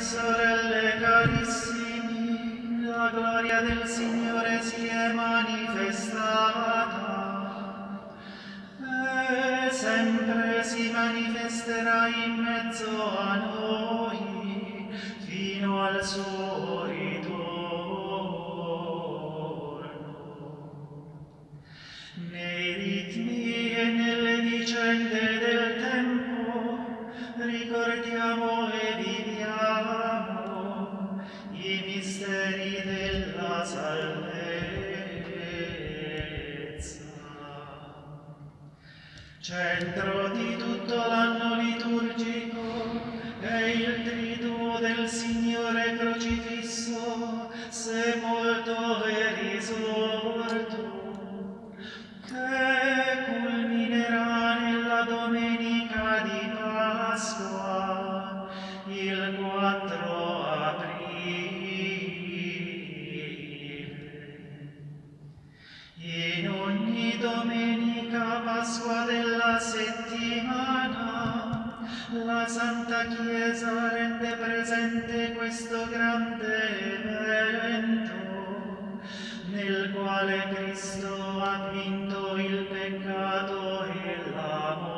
sorelle carissimi, la gloria del Signore si è manifestata e sempre si manifesterà in mezzo a noi fino al suo ritorno. Centro di tutto l'anno liturgico è il triduo del Signore crocifisso, sepolto Santa Chiesa rende presente questo grande evento, nel quale Cristo ha vinto il peccato e la.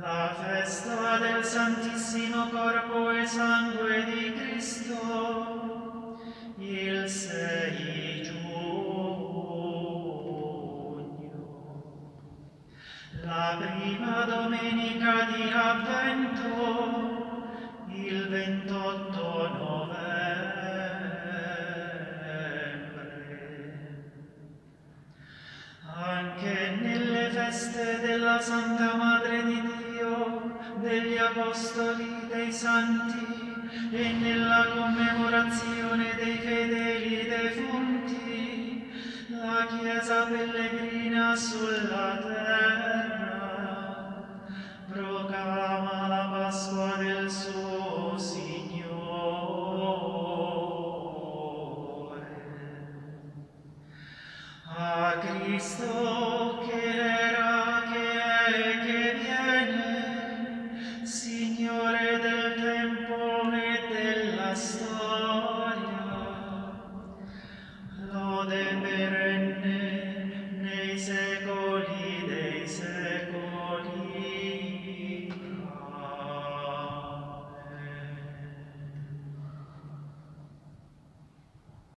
La festa del Santissimo Corpo e Sangue di Cristo il 6 giugno. La prima domenica di Avvento, il 28 novembre. Anche nelle feste della Santa Madre di Dio, degli Apostoli, dei Santi e nella commemorazione dei fedeli defunti, la Chiesa pellegrina sulla terra proclama la Pasqua del suo Signore. A Cristo che Signore del